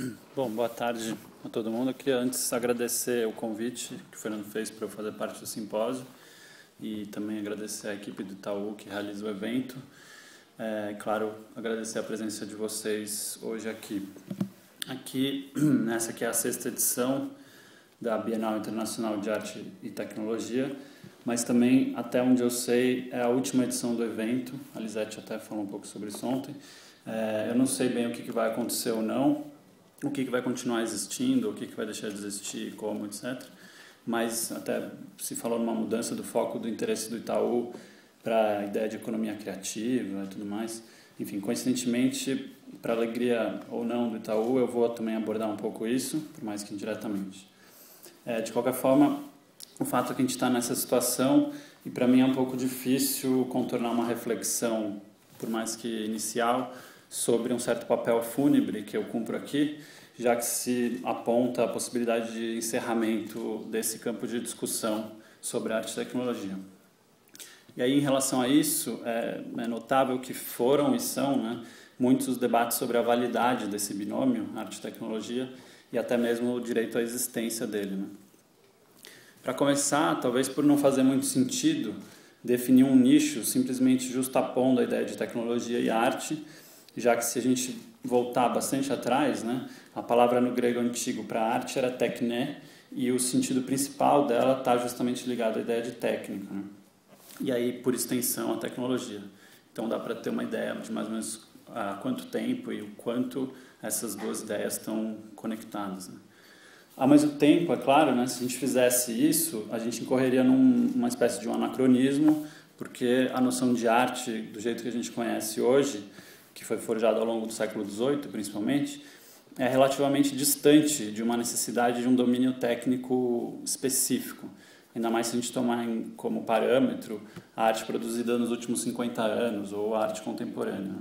Bom, boa tarde a todo mundo. Eu queria antes agradecer o convite que o Fernando fez para eu fazer parte do simpósio e também agradecer a equipe do Itaú que realiza o evento. É, claro, agradecer a presença de vocês hoje aqui. Aqui, nessa que é a sexta edição da Bienal Internacional de Arte e Tecnologia, mas também, até onde eu sei, é a última edição do evento. A Lisete até falou um pouco sobre isso ontem. É, eu não sei bem o que, que vai acontecer ou não, o que, que vai continuar existindo, o que, que vai deixar de existir, como, etc. Mas até se falou numa mudança do foco do interesse do Itaú para a ideia de economia criativa e tudo mais. Enfim, coincidentemente, para alegria ou não do Itaú, eu vou também abordar um pouco isso, por mais que indiretamente. É, de qualquer forma, o fato é que a gente está nessa situação e para mim é um pouco difícil contornar uma reflexão, por mais que inicial, sobre um certo papel fúnebre que eu cumpro aqui, já que se aponta a possibilidade de encerramento desse campo de discussão sobre arte e tecnologia. E aí, em relação a isso, é, é notável que foram e são né, muitos debates sobre a validade desse binômio, arte e tecnologia, e até mesmo o direito à existência dele. Né? Para começar, talvez por não fazer muito sentido definir um nicho simplesmente justapondo a ideia de tecnologia e arte, já que se a gente voltar bastante atrás, né, a palavra no grego antigo para arte era tekné, e o sentido principal dela está justamente ligado à ideia de técnica. Né? E aí, por extensão, a tecnologia. Então dá para ter uma ideia de mais ou menos há quanto tempo e o quanto essas duas ideias estão conectadas. Né? Ao mesmo tempo, é claro, né, se a gente fizesse isso, a gente incorreria numa espécie de um anacronismo, porque a noção de arte, do jeito que a gente conhece hoje, que foi forjada ao longo do século XVIII, principalmente, é relativamente distante de uma necessidade de um domínio técnico específico. Ainda mais se a gente tomar como parâmetro a arte produzida nos últimos 50 anos ou a arte contemporânea.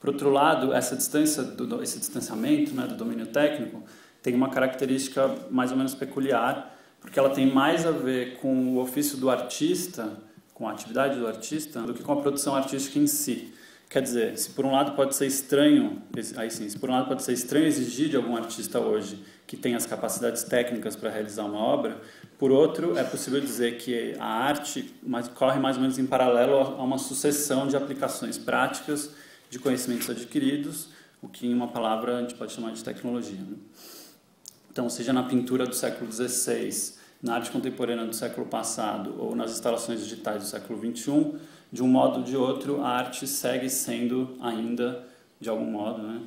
Por outro lado, essa distância, do, esse distanciamento né, do domínio técnico tem uma característica mais ou menos peculiar, porque ela tem mais a ver com o ofício do artista, com a atividade do artista, do que com a produção artística em si. Quer dizer, se por um lado pode ser estranho, aí sim, se por um lado pode ser estranho exigir de algum artista hoje que tenha as capacidades técnicas para realizar uma obra, por outro, é possível dizer que a arte corre mais ou menos em paralelo a uma sucessão de aplicações práticas de conhecimentos adquiridos, o que em uma palavra a gente pode chamar de tecnologia. Né? Então, seja na pintura do século XVI, na arte contemporânea do século passado ou nas instalações digitais do século XXI, de um modo ou de outro, a arte segue sendo ainda, de algum modo, né.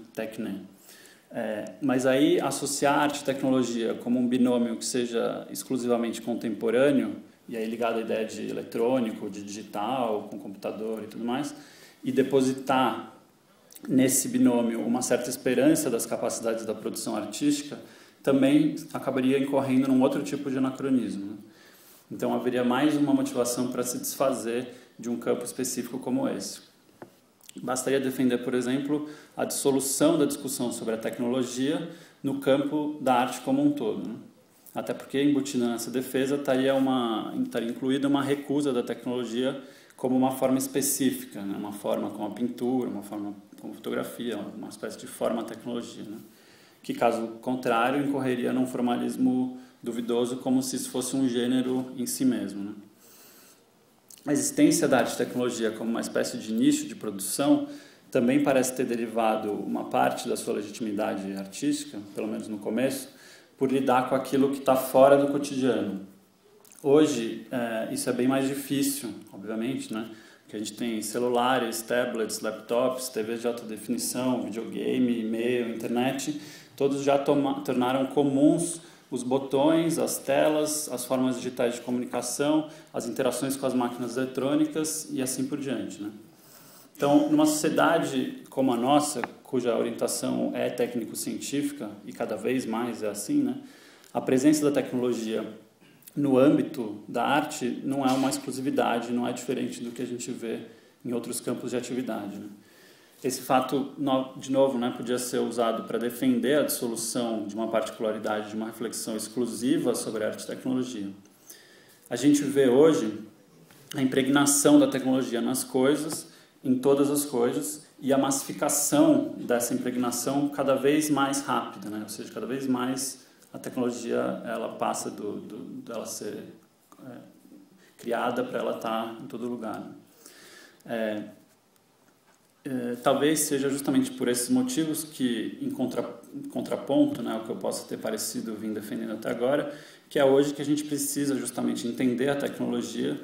É, mas aí, associar arte e tecnologia como um binômio que seja exclusivamente contemporâneo, e aí ligado à ideia de eletrônico, de digital, com computador e tudo mais, e depositar nesse binômio uma certa esperança das capacidades da produção artística, também acabaria incorrendo num outro tipo de anacronismo. Né? Então haveria mais uma motivação para se desfazer de um campo específico como esse. Bastaria defender, por exemplo, a dissolução da discussão sobre a tecnologia no campo da arte como um todo. Né? Até porque, embutida nessa defesa, estaria, uma, estaria incluída uma recusa da tecnologia como uma forma específica, né? uma forma como a pintura, uma forma como fotografia, uma espécie de forma tecnologia. Né? que, caso contrário, incorreria num formalismo duvidoso, como se isso fosse um gênero em si mesmo. A existência da arte e tecnologia como uma espécie de nicho de produção também parece ter derivado uma parte da sua legitimidade artística, pelo menos no começo, por lidar com aquilo que está fora do cotidiano. Hoje, é, isso é bem mais difícil, obviamente, né? Porque a gente tem celulares, tablets, laptops, TVs de alta definição, videogame, e-mail, internet, todos já tornaram comuns os botões, as telas, as formas digitais de comunicação, as interações com as máquinas eletrônicas e assim por diante. Né? Então, numa sociedade como a nossa, cuja orientação é técnico-científica, e cada vez mais é assim, né? a presença da tecnologia no âmbito da arte não é uma exclusividade, não é diferente do que a gente vê em outros campos de atividade. Né? Esse fato, de novo, né, podia ser usado para defender a dissolução de uma particularidade, de uma reflexão exclusiva sobre arte e tecnologia. A gente vê hoje a impregnação da tecnologia nas coisas, em todas as coisas, e a massificação dessa impregnação cada vez mais rápida, né? ou seja, cada vez mais a tecnologia ela passa do, do dela ser é, criada para ela estar em todo lugar. Né? É, é, talvez seja justamente por esses motivos que, em, contra, em contraponto, né, o que eu possa ter parecido vim defendendo até agora, que é hoje que a gente precisa justamente entender a tecnologia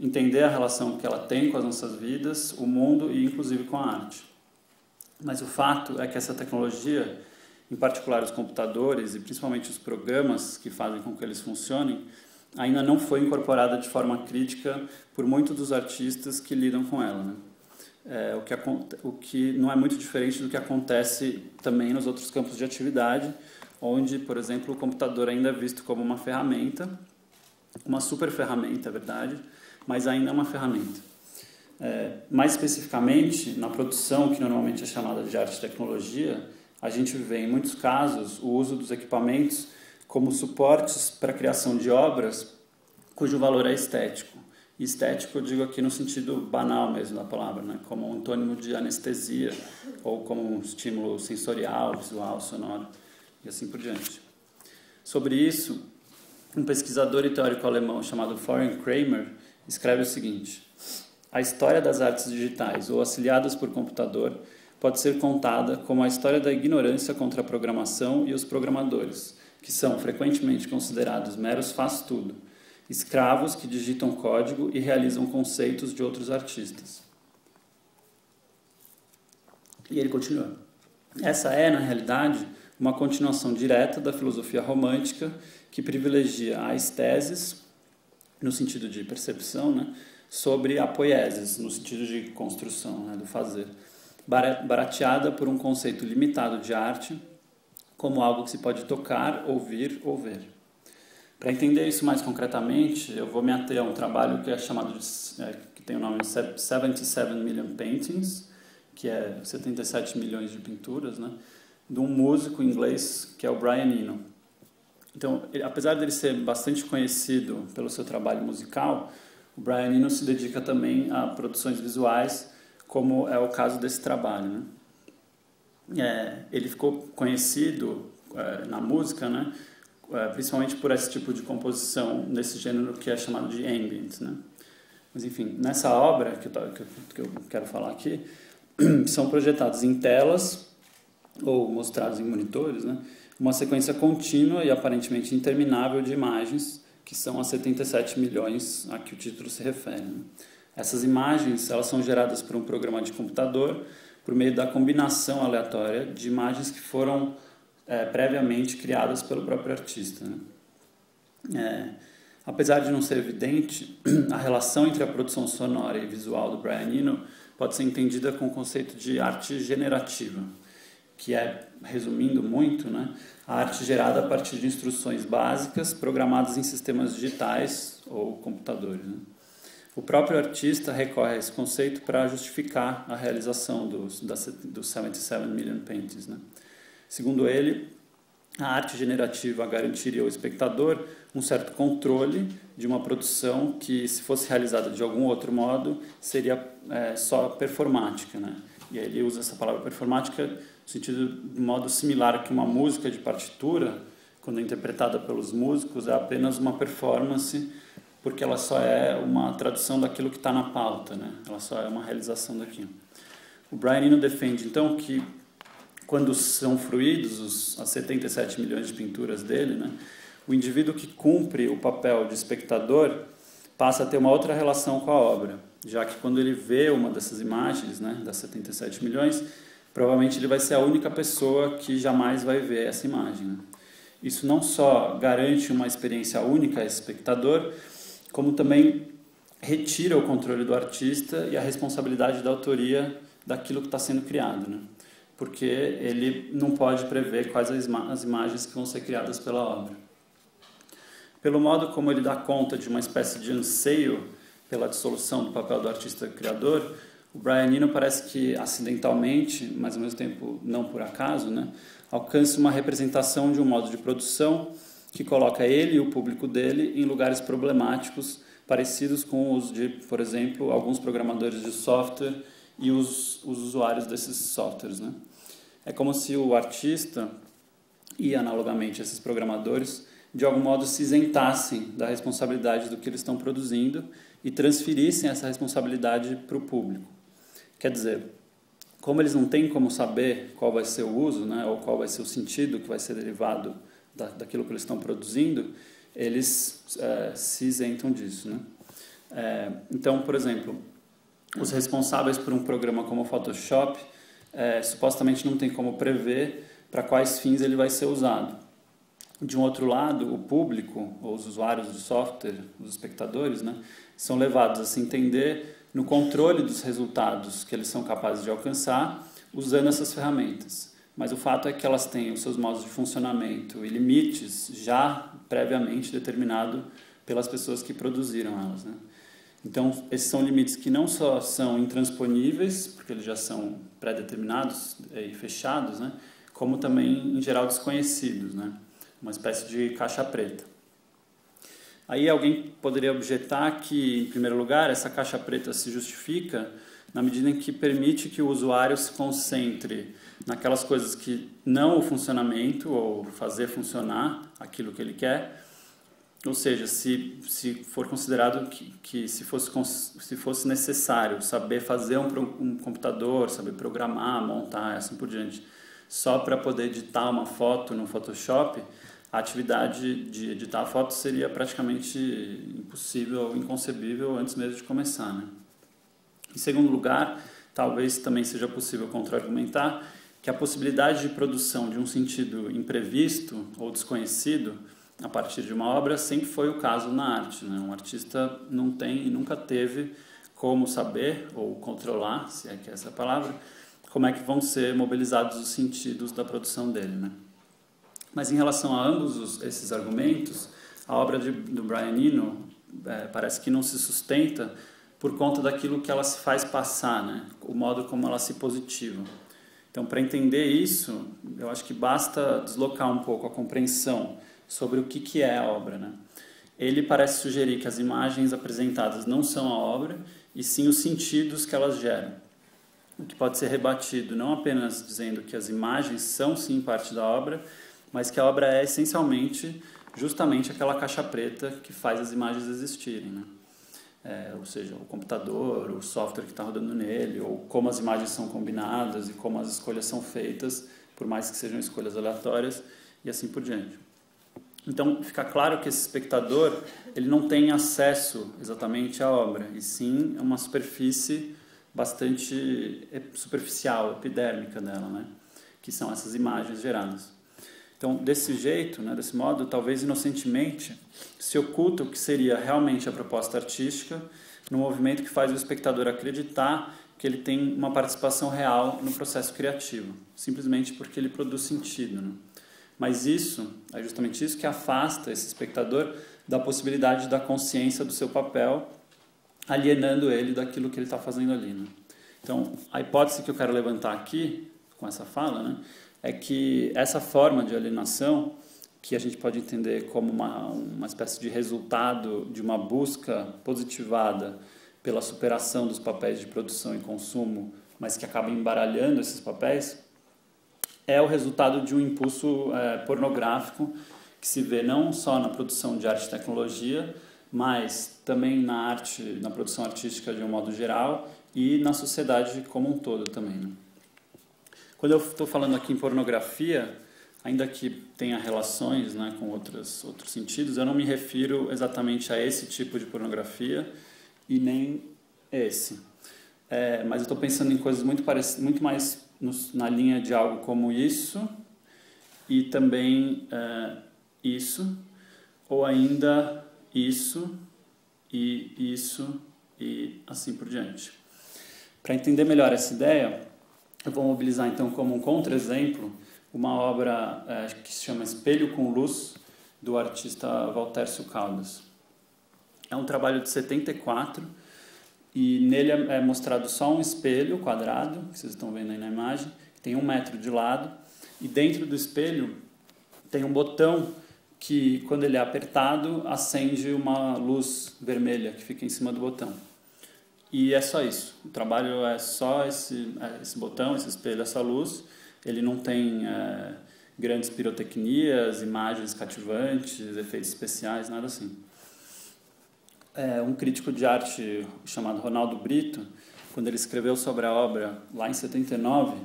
entender a relação que ela tem com as nossas vidas, o mundo e inclusive com a arte. Mas o fato é que essa tecnologia, em particular os computadores e principalmente os programas que fazem com que eles funcionem, ainda não foi incorporada de forma crítica por muitos dos artistas que lidam com ela. Né? É, o, que, o que não é muito diferente do que acontece também nos outros campos de atividade, onde, por exemplo, o computador ainda é visto como uma ferramenta, uma super ferramenta, é verdade, mas ainda é uma ferramenta. É, mais especificamente, na produção, que normalmente é chamada de arte e tecnologia, a gente vê em muitos casos o uso dos equipamentos como suportes para a criação de obras cujo valor é estético. Estético eu digo aqui no sentido banal mesmo da palavra, né? como um antônimo de anestesia ou como um estímulo sensorial, visual, sonoro e assim por diante. Sobre isso, um pesquisador e teórico alemão chamado Florian Kramer escreve o seguinte: A história das artes digitais ou auxiliadas por computador pode ser contada como a história da ignorância contra a programação e os programadores, que são frequentemente considerados meros faz-tudo, escravos que digitam código e realizam conceitos de outros artistas. E ele continua. Essa é, na realidade, uma continuação direta da filosofia romântica que privilegia a esteses no sentido de percepção, né, sobre a poiesis, no sentido de construção, né, do fazer, barateada por um conceito limitado de arte como algo que se pode tocar, ouvir ou ver. Para entender isso mais concretamente, eu vou me ater a um trabalho que é chamado de, é, que tem o nome de 77 Million Paintings, que é 77 milhões de pinturas, né, de um músico inglês que é o Brian Eno. Então, ele, apesar dele ser bastante conhecido pelo seu trabalho musical, o Brian Eno se dedica também a produções visuais, como é o caso desse trabalho. Né? É, ele ficou conhecido é, na música, né? É, principalmente por esse tipo de composição nesse gênero que é chamado de ambient. Né? Mas enfim, nessa obra que eu quero falar aqui, são projetados em telas ou mostrados em monitores, né? uma sequência contínua e aparentemente interminável de imagens, que são as 77 milhões a que o título se refere. Né? Essas imagens elas são geradas por um programa de computador por meio da combinação aleatória de imagens que foram é, previamente criadas pelo próprio artista. Né? É, apesar de não ser evidente, a relação entre a produção sonora e visual do Brian Eno pode ser entendida com o conceito de arte generativa que é, resumindo muito, né, a arte gerada a partir de instruções básicas programadas em sistemas digitais ou computadores. Né. O próprio artista recorre a esse conceito para justificar a realização dos, dos 77 million paintings. Né. Segundo ele, a arte generativa garantiria ao espectador um certo controle de uma produção que, se fosse realizada de algum outro modo, seria é, só performática. Né? E aí ele usa essa palavra performática sentido de modo similar que uma música de partitura, quando interpretada pelos músicos, é apenas uma performance, porque ela só é uma tradução daquilo que está na pauta, né? Ela só é uma realização daquilo. O Brian Eno defende então que quando são fruídos os, as 77 milhões de pinturas dele, né, o indivíduo que cumpre o papel de espectador passa a ter uma outra relação com a obra, já que quando ele vê uma dessas imagens, né, das 77 milhões, provavelmente ele vai ser a única pessoa que jamais vai ver essa imagem. Né? Isso não só garante uma experiência única a espectador, como também retira o controle do artista e a responsabilidade da autoria daquilo que está sendo criado, né? Porque ele não pode prever quais as imagens que vão ser criadas pela obra. Pelo modo como ele dá conta de uma espécie de anseio pela dissolução do papel do artista criador, o Brian Eno parece que acidentalmente, mas ao mesmo tempo não por acaso, né, alcança uma representação de um modo de produção que coloca ele e o público dele em lugares problemáticos parecidos com os de, por exemplo, alguns programadores de software e os, os usuários desses softwares. Né? É como se o artista e, analogamente, esses programadores, de algum modo se isentassem da responsabilidade do que eles estão produzindo e transferissem essa responsabilidade para o público. Quer dizer, como eles não têm como saber qual vai ser o uso, né, ou qual vai ser o sentido que vai ser derivado da, daquilo que eles estão produzindo, eles é, se isentam disso. Né? É, então, por exemplo, os responsáveis por um programa como o Photoshop é, supostamente não tem como prever para quais fins ele vai ser usado. De um outro lado, o público, ou os usuários do software, os espectadores, né, são levados a se entender no controle dos resultados que eles são capazes de alcançar usando essas ferramentas. Mas o fato é que elas têm os seus modos de funcionamento e limites já previamente determinado pelas pessoas que produziram elas. Né? Então, esses são limites que não só são intransponíveis, porque eles já são pré-determinados e fechados, né? como também, em geral, desconhecidos, né? uma espécie de caixa preta. Aí alguém poderia objetar que, em primeiro lugar, essa caixa preta se justifica na medida em que permite que o usuário se concentre naquelas coisas que não o funcionamento ou fazer funcionar aquilo que ele quer, ou seja, se, se for considerado que, que se, fosse, se fosse necessário saber fazer um, um computador, saber programar, montar, assim por diante, só para poder editar uma foto no Photoshop, a atividade de editar a foto seria praticamente impossível, inconcebível antes mesmo de começar. Né? Em segundo lugar, talvez também seja possível contra-argumentar que a possibilidade de produção de um sentido imprevisto ou desconhecido a partir de uma obra sempre foi o caso na arte. Né? Um artista não tem e nunca teve como saber ou controlar, se é que é essa palavra, como é que vão ser mobilizados os sentidos da produção dele. Né? Mas em relação a ambos os, esses argumentos, a obra de, do Brian Eno é, parece que não se sustenta por conta daquilo que ela se faz passar, né? o modo como ela se positiva. Então, para entender isso, eu acho que basta deslocar um pouco a compreensão sobre o que, que é a obra. Né? Ele parece sugerir que as imagens apresentadas não são a obra, e sim os sentidos que elas geram o que pode ser rebatido não apenas dizendo que as imagens são sim parte da obra, mas que a obra é essencialmente justamente aquela caixa preta que faz as imagens existirem, né? É, ou seja, o computador, o software que está rodando nele, ou como as imagens são combinadas e como as escolhas são feitas, por mais que sejam escolhas aleatórias e assim por diante. Então, fica claro que esse espectador ele não tem acesso exatamente à obra, e sim a uma superfície bastante superficial, epidérmica dela, né? que são essas imagens geradas. Então, desse jeito, né, desse modo, talvez inocentemente, se oculta o que seria realmente a proposta artística no movimento que faz o espectador acreditar que ele tem uma participação real no processo criativo, simplesmente porque ele produz sentido. Né? Mas isso, é justamente isso que afasta esse espectador da possibilidade da consciência do seu papel alienando ele daquilo que ele está fazendo ali. Né? Então, a hipótese que eu quero levantar aqui, com essa fala, né, é que essa forma de alienação, que a gente pode entender como uma, uma espécie de resultado de uma busca positivada pela superação dos papéis de produção e consumo, mas que acaba embaralhando esses papéis, é o resultado de um impulso é, pornográfico que se vê não só na produção de arte e tecnologia, mas também na arte, na produção artística de um modo geral e na sociedade como um todo também. Né? Quando eu estou falando aqui em pornografia, ainda que tenha relações né, com outros, outros sentidos, eu não me refiro exatamente a esse tipo de pornografia e nem esse. É, mas eu estou pensando em coisas muito, parecidas, muito mais no, na linha de algo como isso e também é, isso, ou ainda isso e isso e assim por diante. Para entender melhor essa ideia, eu vou mobilizar então como um contra-exemplo uma obra é, que se chama Espelho com Luz, do artista Valtércio Caldas. É um trabalho de 74 e nele é, é mostrado só um espelho quadrado, que vocês estão vendo aí na imagem, que tem um metro de lado, e dentro do espelho tem um botão que quando ele é apertado acende uma luz vermelha que fica em cima do botão. e é só isso. O trabalho é só esse, é esse botão, esse espelho, essa luz. Ele não tem é, grandes pirotecnias, imagens cativantes, efeitos especiais, nada assim. É, um crítico de arte chamado Ronaldo Brito, quando ele escreveu sobre a obra lá em 79,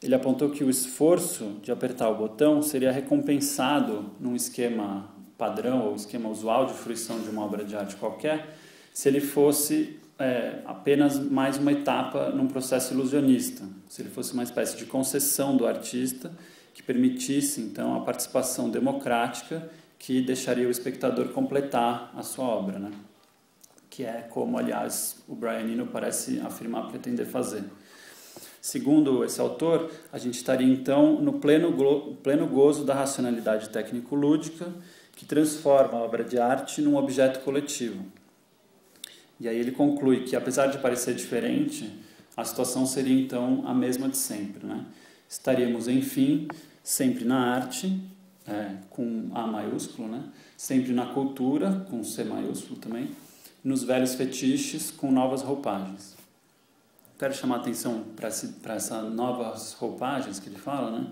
ele apontou que o esforço de apertar o botão seria recompensado num esquema padrão ou esquema usual de fruição de uma obra de arte qualquer, se ele fosse é, apenas mais uma etapa num processo ilusionista, se ele fosse uma espécie de concessão do artista que permitisse então a participação democrática que deixaria o espectador completar a sua obra, né? Que é como, aliás, o Brian Eno parece afirmar pretender fazer. Segundo esse autor, a gente estaria então no pleno, pleno gozo da racionalidade técnico-lúdica que transforma a obra de arte num objeto coletivo. E aí ele conclui que, apesar de parecer diferente, a situação seria então a mesma de sempre. Né? Estaríamos, enfim, sempre na arte, é, com A maiúsculo, né? sempre na cultura, com C maiúsculo também, nos velhos fetiches, com novas roupagens quero chamar atenção para essas novas roupagens que ele fala, né?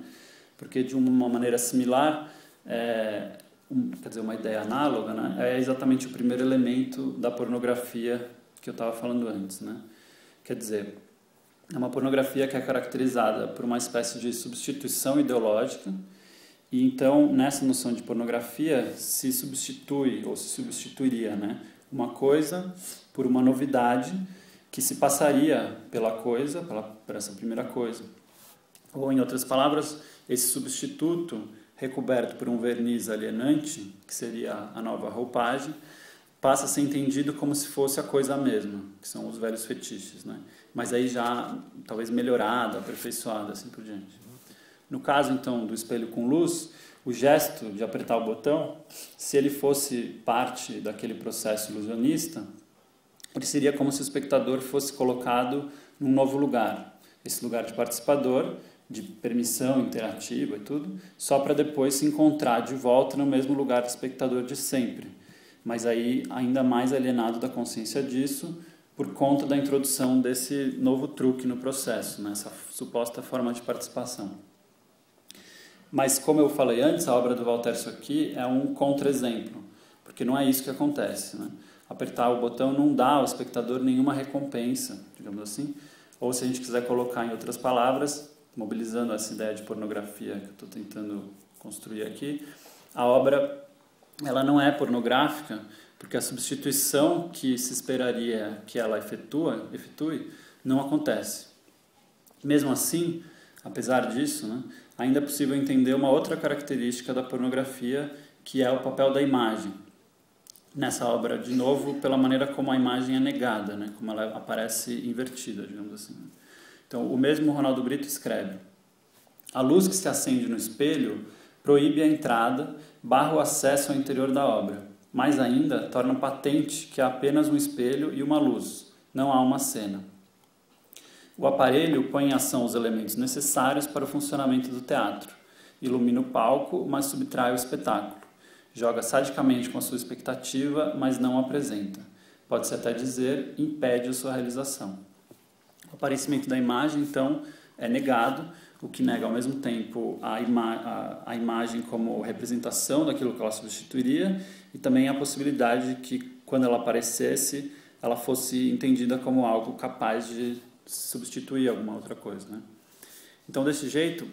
porque de uma maneira similar, é, um, quer dizer, uma ideia análoga, né? é exatamente o primeiro elemento da pornografia que eu estava falando antes. Né? Quer dizer, é uma pornografia que é caracterizada por uma espécie de substituição ideológica, e então, nessa noção de pornografia, se substitui, ou se substituiria, né? Uma coisa por uma novidade que se passaria pela coisa, pela, por essa primeira coisa. Ou, em outras palavras, esse substituto, recoberto por um verniz alienante, que seria a nova roupagem, passa a ser entendido como se fosse a coisa mesma, que são os velhos fetiches, né? mas aí já talvez melhorado, aperfeiçoado, assim por diante. No caso, então, do espelho com luz, o gesto de apertar o botão, se ele fosse parte daquele processo ilusionista, ele seria como se o espectador fosse colocado num novo lugar. Esse lugar de participador, de permissão interativa e tudo, só para depois se encontrar de volta no mesmo lugar de espectador de sempre. Mas aí ainda mais alienado da consciência disso, por conta da introdução desse novo truque no processo, nessa né? suposta forma de participação. Mas, como eu falei antes, a obra do Walter aqui é um contra-exemplo, porque não é isso que acontece. Né? apertar o botão não dá ao espectador nenhuma recompensa, digamos assim. Ou se a gente quiser colocar em outras palavras, mobilizando essa ideia de pornografia que eu estou tentando construir aqui, a obra ela não é pornográfica porque a substituição que se esperaria que ela efetua, efetue não acontece. Mesmo assim, apesar disso, né, ainda é possível entender uma outra característica da pornografia que é o papel da imagem nessa obra, de novo, pela maneira como a imagem é negada, né? como ela aparece invertida, digamos assim. Então, o mesmo Ronaldo Brito escreve: A luz que se acende no espelho proíbe a entrada, barra o acesso ao interior da obra. Mais ainda, torna patente que há apenas um espelho e uma luz, não há uma cena. O aparelho põe em ação os elementos necessários para o funcionamento do teatro, ilumina o palco, mas subtrai o espetáculo Joga sadicamente com a sua expectativa, mas não apresenta. Pode-se até dizer, impede a sua realização. O aparecimento da imagem, então, é negado, o que nega ao mesmo tempo a, ima a, a imagem como representação daquilo que ela substituiria e também a possibilidade de que, quando ela aparecesse, ela fosse entendida como algo capaz de substituir alguma outra coisa. Né? Então, desse jeito,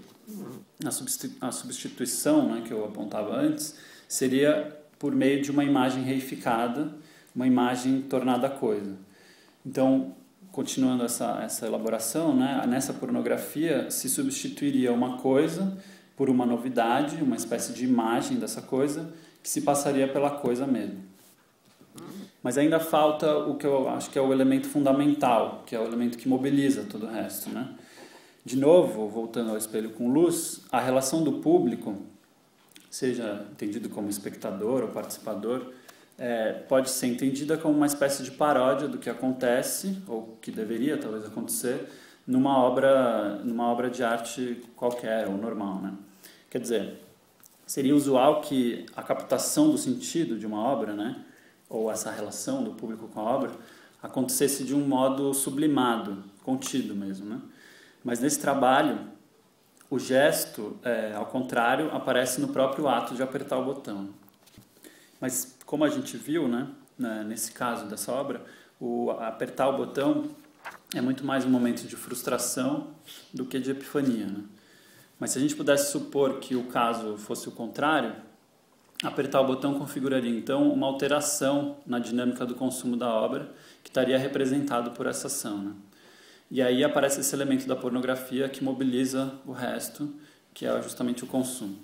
a substituição né, que eu apontava antes seria por meio de uma imagem reificada, uma imagem tornada coisa. Então, continuando essa, essa elaboração, né, nessa pornografia se substituiria uma coisa por uma novidade, uma espécie de imagem dessa coisa, que se passaria pela coisa mesmo. Mas ainda falta o que eu acho que é o elemento fundamental, que é o elemento que mobiliza todo o resto. Né? De novo, voltando ao espelho com luz, a relação do público seja entendido como espectador ou participador, é, pode ser entendida como uma espécie de paródia do que acontece, ou que deveria talvez acontecer, numa obra, numa obra de arte qualquer ou normal. Né? Quer dizer, seria usual que a captação do sentido de uma obra, né, ou essa relação do público com a obra, acontecesse de um modo sublimado, contido mesmo. Né? Mas nesse trabalho, o gesto, é, ao contrário, aparece no próprio ato de apertar o botão. Mas como a gente viu, né, né nesse caso dessa obra, o apertar o botão é muito mais um momento de frustração do que de epifania. Né? Mas se a gente pudesse supor que o caso fosse o contrário, apertar o botão configuraria então uma alteração na dinâmica do consumo da obra que estaria representado por essa ação. Né? E aí aparece esse elemento da pornografia que mobiliza o resto, que é justamente o consumo.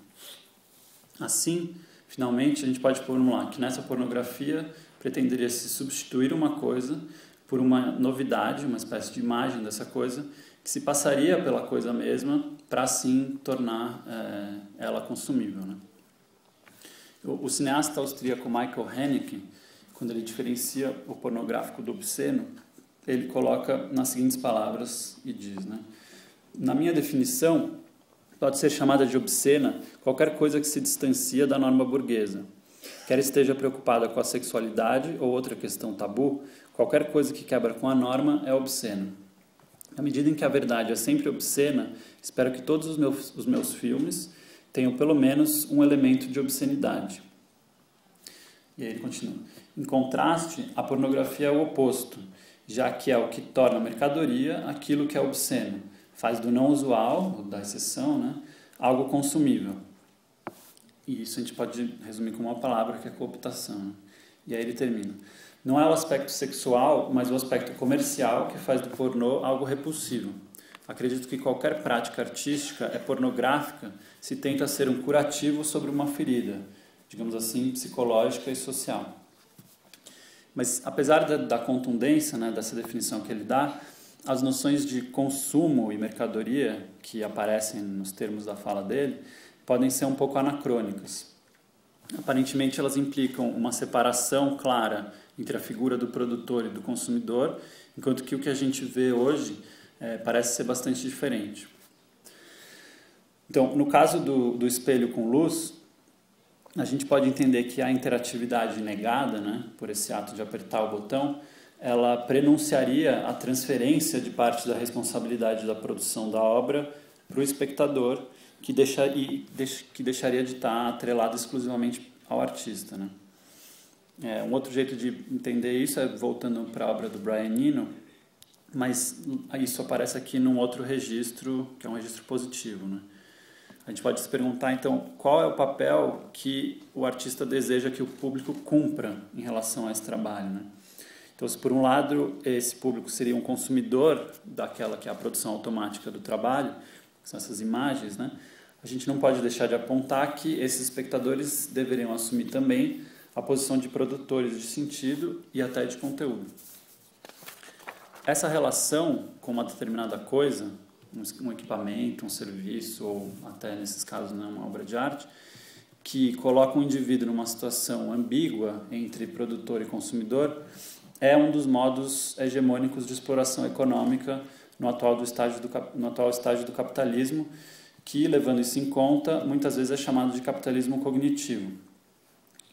Assim, finalmente, a gente pode formular que nessa pornografia pretenderia se substituir uma coisa por uma novidade, uma espécie de imagem dessa coisa, que se passaria pela coisa mesma para assim tornar é, ela consumível. Né? O, cineasta austríaco Michael Haneke, quando ele diferencia o pornográfico do obsceno, ele coloca nas seguintes palavras e diz, né? Na minha definição, pode ser chamada de obscena qualquer coisa que se distancia da norma burguesa, quer esteja preocupada com a sexualidade ou outra questão tabu, qualquer coisa que quebra com a norma é obscena. À medida em que a verdade é sempre obscena, espero que todos os meus, os meus filmes tenham pelo menos um elemento de obscenidade. E aí ele continua. Em contraste, a pornografia é o oposto, já que é o que torna a mercadoria aquilo que é obsceno, faz do não usual, da exceção, né, algo consumível. E isso a gente pode resumir com uma palavra que é cooptação. Né? E aí ele termina. Não é o aspecto sexual, mas o aspecto comercial que faz do pornô algo repulsivo. Acredito que qualquer prática artística é pornográfica se tenta ser um curativo sobre uma ferida, digamos assim, psicológica e social. Mas apesar da, da contundência né, dessa definição que ele dá, as noções de consumo e mercadoria que aparecem nos termos da fala dele podem ser um pouco anacrônicas. Aparentemente, elas implicam uma separação clara entre a figura do produtor e do consumidor, enquanto que o que a gente vê hoje é, parece ser bastante diferente. Então, no caso do, do espelho com luz, a gente pode entender que a interatividade negada, né, por esse ato de apertar o botão, ela prenunciaria a transferência de parte da responsabilidade da produção da obra para o espectador, que, deixa, e, que deixaria de estar atrelado exclusivamente ao artista. Né? É, um outro jeito de entender isso é voltando para a obra do Brian Eno, mas isso aparece aqui num outro registro, que é um registro positivo. Né? A gente pode se perguntar, então, qual é o papel que o artista deseja que o público cumpra em relação a esse trabalho. Né? Então, se por um lado esse público seria um consumidor daquela que é a produção automática do trabalho, que são essas imagens, né? a gente não pode deixar de apontar que esses espectadores deveriam assumir também a posição de produtores de sentido e até de conteúdo. Essa relação com uma determinada coisa, um equipamento, um serviço, ou até nesses casos né, uma obra de arte, que coloca um indivíduo numa situação ambígua entre produtor e consumidor, é um dos modos hegemônicos de exploração econômica no atual, do estágio do, no atual estágio do capitalismo, que, levando isso em conta, muitas vezes é chamado de capitalismo cognitivo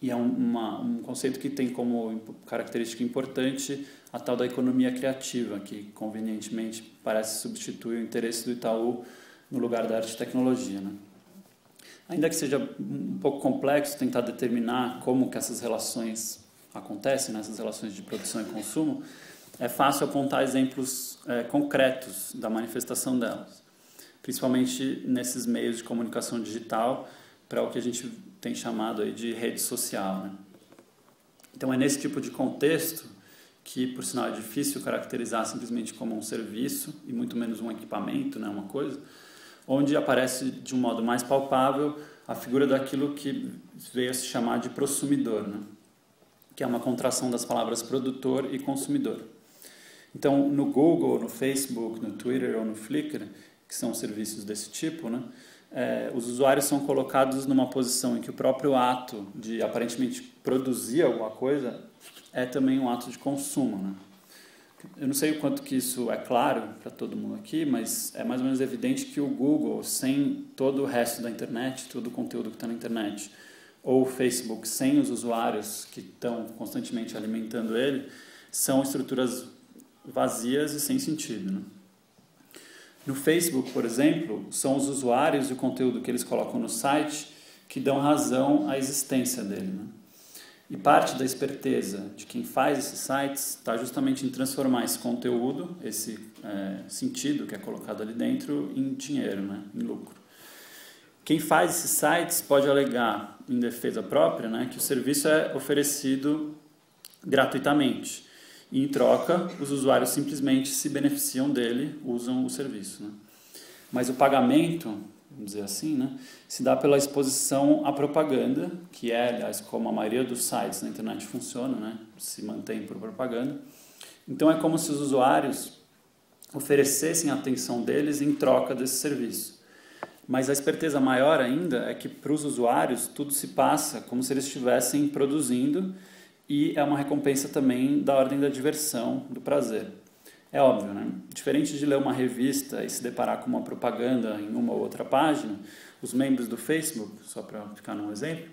e é um, uma, um conceito que tem como característica importante a tal da economia criativa, que convenientemente parece substituir o interesse do Itaú no lugar da arte e tecnologia. Né? Ainda que seja um pouco complexo tentar determinar como que essas relações acontecem, né, essas relações de produção e consumo, é fácil apontar exemplos é, concretos da manifestação delas, principalmente nesses meios de comunicação digital, para o que a gente tem chamado aí de rede social. Né? Então é nesse tipo de contexto que, por sinal, é difícil caracterizar simplesmente como um serviço e muito menos um equipamento, né, uma coisa, onde aparece de um modo mais palpável a figura daquilo que veio a se chamar de prosumidor, né? que é uma contração das palavras produtor e consumidor. Então, no Google, no Facebook, no Twitter ou no Flickr, que são serviços desse tipo, né, é, os usuários são colocados numa posição em que o próprio ato de aparentemente produzir alguma coisa é também um ato de consumo. Né? Eu não sei o quanto que isso é claro para todo mundo aqui, mas é mais ou menos evidente que o Google, sem todo o resto da internet, todo o conteúdo que está na internet, ou o Facebook, sem os usuários que estão constantemente alimentando ele, são estruturas vazias e sem sentido. Né? No Facebook, por exemplo, são os usuários e o conteúdo que eles colocam no site que dão razão à existência dele. Né? E parte da esperteza de quem faz esses sites está justamente em transformar esse conteúdo, esse é, sentido que é colocado ali dentro, em dinheiro, né? em lucro. Quem faz esses sites pode alegar, em defesa própria, né, que o serviço é oferecido gratuitamente. E, em troca, os usuários simplesmente se beneficiam dele, usam o serviço. Né? Mas o pagamento vamos dizer assim, né, se dá pela exposição à propaganda, que é, aliás, como a maioria dos sites na internet funciona, né, se mantém por propaganda. Então é como se os usuários oferecessem a atenção deles em troca desse serviço. Mas a esperteza maior ainda é que para os usuários tudo se passa como se eles estivessem produzindo e é uma recompensa também da ordem da diversão, do prazer. É óbvio, né? Diferente de ler uma revista e se deparar com uma propaganda em uma ou outra página, os membros do Facebook, só para ficar num exemplo,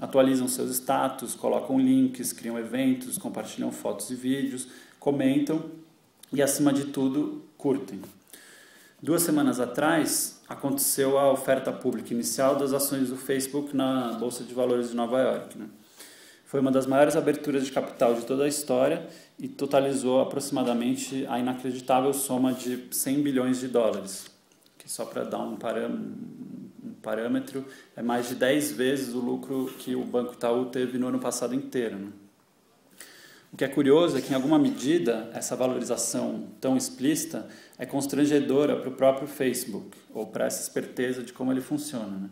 atualizam seus status, colocam links, criam eventos, compartilham fotos e vídeos, comentam e, acima de tudo, curtem. Duas semanas atrás, aconteceu a oferta pública inicial das ações do Facebook na Bolsa de Valores de Nova York. Né? Foi uma das maiores aberturas de capital de toda a história e totalizou aproximadamente a inacreditável soma de 100 bilhões de dólares, que só para dar um, um parâmetro é mais de 10 vezes o lucro que o Banco Itaú teve no ano passado inteiro. Né? O que é curioso é que, em alguma medida, essa valorização tão explícita é constrangedora para o próprio Facebook, ou para essa esperteza de como ele funciona. Né?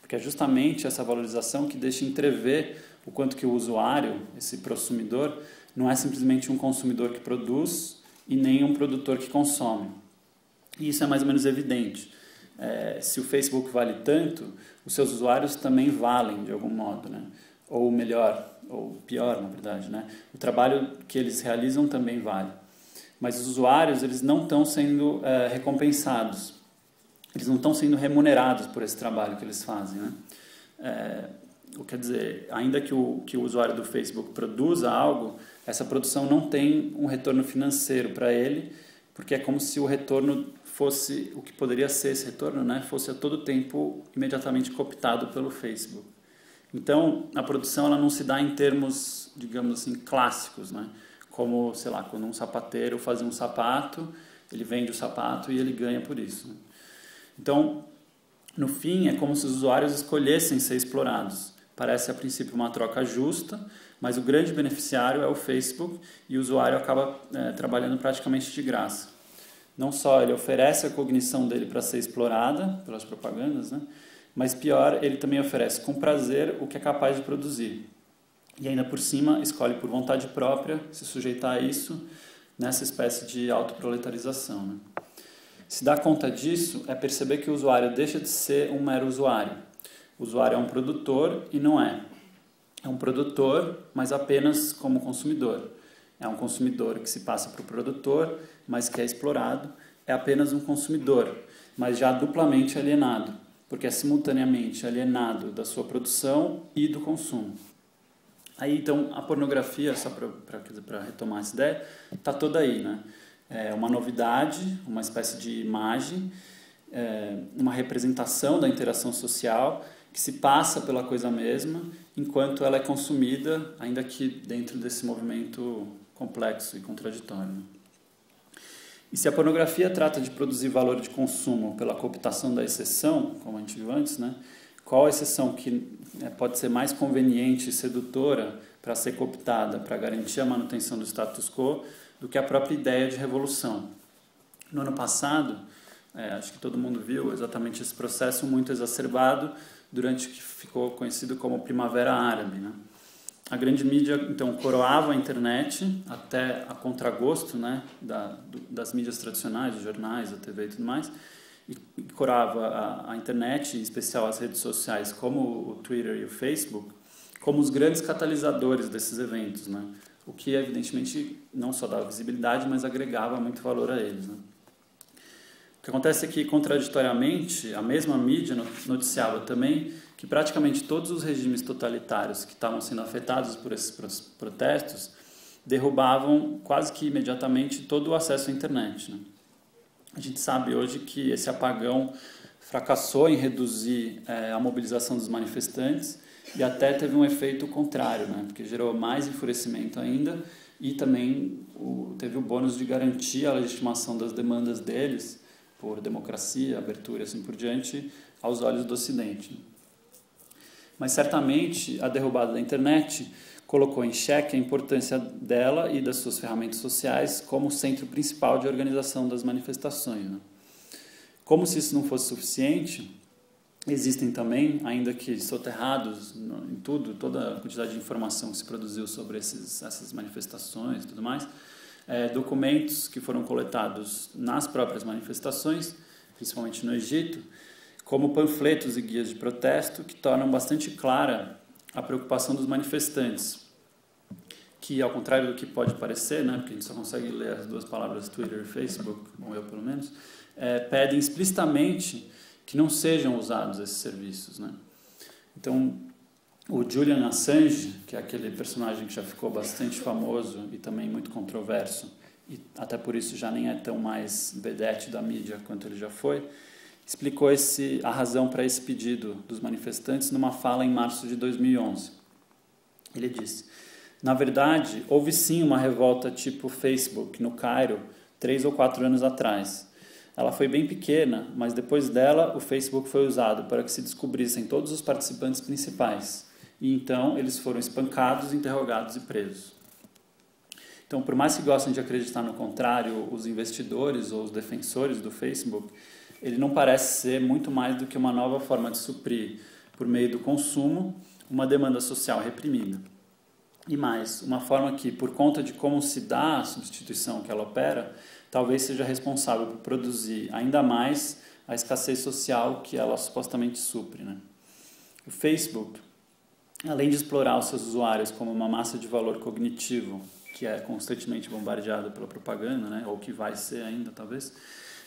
Porque é justamente essa valorização que deixa entrever o quanto que o usuário, esse prosumidor, não é simplesmente um consumidor que produz e nem um produtor que consome. E isso é mais ou menos evidente. É, se o Facebook vale tanto, os seus usuários também valem de algum modo, né? Ou melhor, ou pior, na verdade, né? O trabalho que eles realizam também vale. Mas os usuários, eles não estão sendo é, recompensados. Eles não estão sendo remunerados por esse trabalho que eles fazem, né? É, quer dizer, ainda que o, que o usuário do Facebook produza algo, essa produção não tem um retorno financeiro para ele, porque é como se o retorno fosse, o que poderia ser esse retorno, né, fosse a todo tempo imediatamente cooptado pelo Facebook. Então, a produção ela não se dá em termos, digamos assim, clássicos, né? Como, sei lá, quando um sapateiro faz um sapato, ele vende o sapato e ele ganha por isso. Então, no fim, é como se os usuários escolhessem ser explorados. Parece a princípio uma troca justa, mas o grande beneficiário é o Facebook e o usuário acaba é, trabalhando praticamente de graça. Não só ele oferece a cognição dele para ser explorada pelas propagandas, né? mas pior, ele também oferece com prazer o que é capaz de produzir. E ainda por cima, escolhe por vontade própria se sujeitar a isso nessa espécie de autoproletarização. Né? Se dar conta disso é perceber que o usuário deixa de ser um mero usuário o usuário é um produtor e não é. É um produtor, mas apenas como consumidor. É um consumidor que se passa para o produtor, mas que é explorado. É apenas um consumidor, mas já duplamente alienado, porque é simultaneamente alienado da sua produção e do consumo. Aí, então, a pornografia, só para retomar essa ideia, está toda aí, né? É uma novidade, uma espécie de imagem, é uma representação da interação social que se passa pela coisa mesma, enquanto ela é consumida, ainda que dentro desse movimento complexo e contraditório. E se a pornografia trata de produzir valor de consumo pela cooptação da exceção, como a gente viu antes, né? qual a exceção que né, pode ser mais conveniente e sedutora para ser cooptada para garantir a manutenção do status quo do que a própria ideia de revolução? No ano passado, é, acho que todo mundo viu exatamente esse processo muito exacerbado durante o que ficou conhecido como Primavera Árabe. Né? A grande mídia, então, coroava a internet até a contragosto né, da, do, das mídias tradicionais, jornais, TV e tudo mais, e, coroava a, a, internet, em especial as redes sociais, como o Twitter e o Facebook, como os grandes catalisadores desses eventos, né? o que, evidentemente, não só dava visibilidade, mas agregava muito valor a eles. Né? O que acontece é que, contraditoriamente, a mesma mídia noticiava também que praticamente todos os regimes totalitários que estavam sendo afetados por esses protestos derrubavam quase que imediatamente todo o acesso à internet. Né? A gente sabe hoje que esse apagão fracassou em reduzir é, a mobilização dos manifestantes e até teve um efeito contrário, né? porque gerou mais enfurecimento ainda e também o, teve o bônus de garantir a legitimação das demandas deles por democracia, abertura e assim por diante aos olhos do Ocidente. Mas certamente a derrubada da internet colocou em xeque a importância dela e das suas ferramentas sociais como centro principal de organização das manifestações. Né? Como se isso não fosse suficiente, existem também, ainda que soterrados em tudo, toda a quantidade de informação que se produziu sobre esses, essas manifestações e tudo mais, é, documentos que foram coletados nas próprias manifestações, principalmente no Egito, como panfletos e guias de protesto que tornam bastante clara a preocupação dos manifestantes, que ao contrário do que pode parecer, né, porque a gente só consegue ler as duas palavras Twitter e Facebook, ou eu pelo menos, é, pedem explicitamente que não sejam usados esses serviços. Né? Então, o Julian Assange, que é aquele personagem que já ficou bastante famoso e também muito controverso, e até por isso já nem é tão mais vedete da mídia quanto ele já foi, explicou esse, a razão para esse pedido dos manifestantes numa fala em março de 2011. Ele disse: Na verdade, houve sim uma revolta tipo Facebook no Cairo três ou quatro anos atrás. Ela foi bem pequena, mas depois dela o Facebook foi usado para que se descobrissem todos os participantes principais. E então eles foram espancados, interrogados e presos. Então, por mais que gostem de acreditar no contrário, os investidores ou os defensores do Facebook ele não parece ser muito mais do que uma nova forma de suprir, por meio do consumo, uma demanda social reprimida. E mais, uma forma que, por conta de como se dá a substituição que ela opera, talvez seja responsável por produzir ainda mais a escassez social que ela supostamente supre. Né? O Facebook, além de explorar os seus usuários como uma massa de valor cognitivo que é constantemente bombardeada pela propaganda, né? ou que vai ser ainda talvez,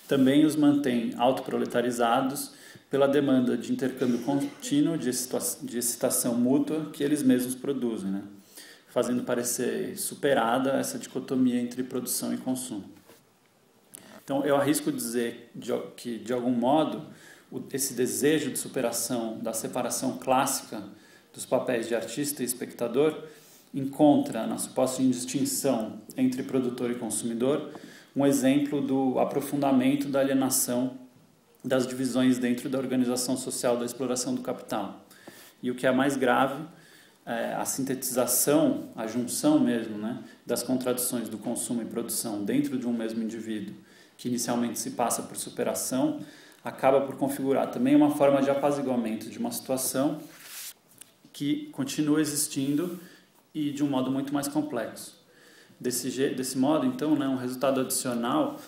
também os mantém autoproletarizados pela demanda de intercâmbio contínuo de, de excitação mútua que eles mesmos produzem, né? fazendo parecer superada essa dicotomia entre produção e consumo. Então, eu arrisco dizer que, de algum modo, esse desejo de superação da separação clássica dos papéis de artista e espectador encontra na suposta indistinção entre produtor e consumidor um exemplo do aprofundamento da alienação das divisões dentro da organização social da exploração do capital. E o que é mais grave, é a sintetização, a junção mesmo, né, das contradições do consumo e produção dentro de um mesmo indivíduo, que inicialmente se passa por superação, acaba por configurar também uma forma de apaziguamento de uma situação que continua existindo e de um modo muito mais complexo. Desse, desse modo, então, né, um resultado adicional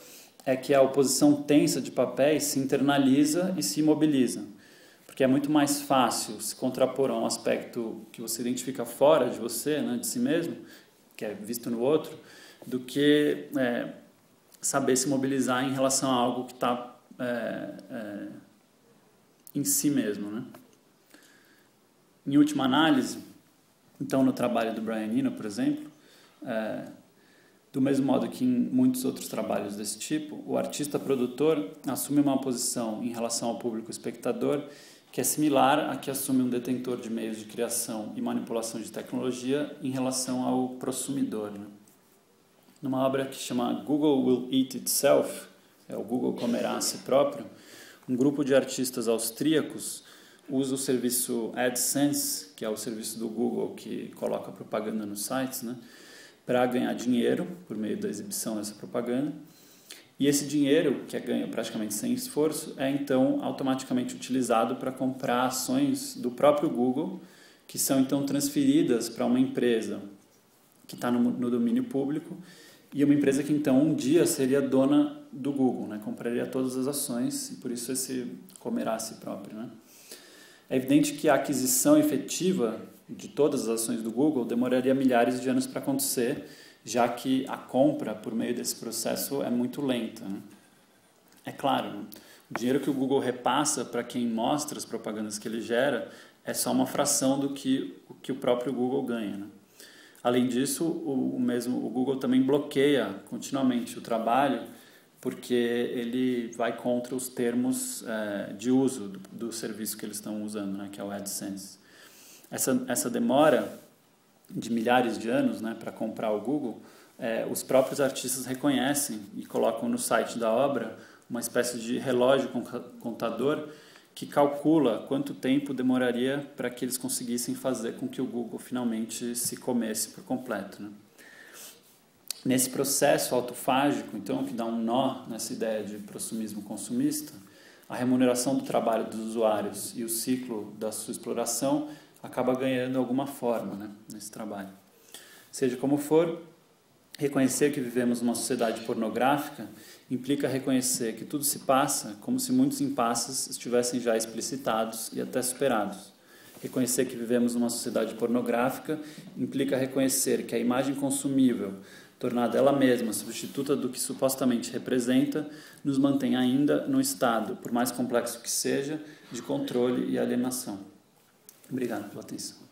é que a oposição tensa de papéis se internaliza e se imobiliza. Porque é muito mais fácil se contrapor a um aspecto que você identifica fora de você, né, de si mesmo, que é visto no outro, do que é, saber se mobilizar em relação a algo que está é, é, em si mesmo. Né? Em última análise, então, no trabalho do Brian Eno, por exemplo, é, do mesmo modo que em muitos outros trabalhos desse tipo, o artista produtor assume uma posição em relação ao público espectador que é similar à que assume um detentor de meios de criação e manipulação de tecnologia em relação ao prosumidor. Né? Numa obra que chama Google Will Eat Itself, é o Google comerá a si próprio, um grupo de artistas austríacos usa o serviço AdSense, que é o serviço do Google que coloca propaganda nos sites, né? para ganhar dinheiro por meio da exibição dessa propaganda. E esse dinheiro, que é ganho praticamente sem esforço, é então automaticamente utilizado para comprar ações do próprio Google, que são então transferidas para uma empresa que está no, no, domínio público e uma empresa que então um dia seria dona do Google, né? compraria todas as ações e por isso esse comerá a si próprio. Né? É evidente que a aquisição efetiva de todas as ações do Google demoraria milhares de anos para acontecer, já que a compra por meio desse processo é muito lenta. Né? É claro, o dinheiro que o Google repassa para quem mostra as propagandas que ele gera é só uma fração do que o, que o próprio Google ganha. Né? Além disso, o, o mesmo o Google também bloqueia continuamente o trabalho porque ele vai contra os termos é, de uso do, do, serviço que eles estão usando, né, que é o AdSense. Essa, essa demora de milhares de anos né, para comprar o Google, é, os próprios artistas reconhecem e colocam no site da obra uma espécie de relógio contador que calcula quanto tempo demoraria para que eles conseguissem fazer com que o Google finalmente se comesse por completo. Né? Nesse processo autofágico, então, que dá um nó nessa ideia de prosumismo consumista, a remuneração do trabalho dos usuários e o ciclo da sua exploração acaba ganhando alguma forma né, nesse trabalho. Seja como for, reconhecer que vivemos numa sociedade pornográfica implica reconhecer que tudo se passa como se muitos impasses estivessem já explicitados e até superados. Reconhecer que vivemos numa sociedade pornográfica implica reconhecer que a imagem consumível, tornada ela mesma substituta do que supostamente representa, nos mantém ainda no estado, por mais complexo que seja, de controle e alienação. Obrigado pela atenção.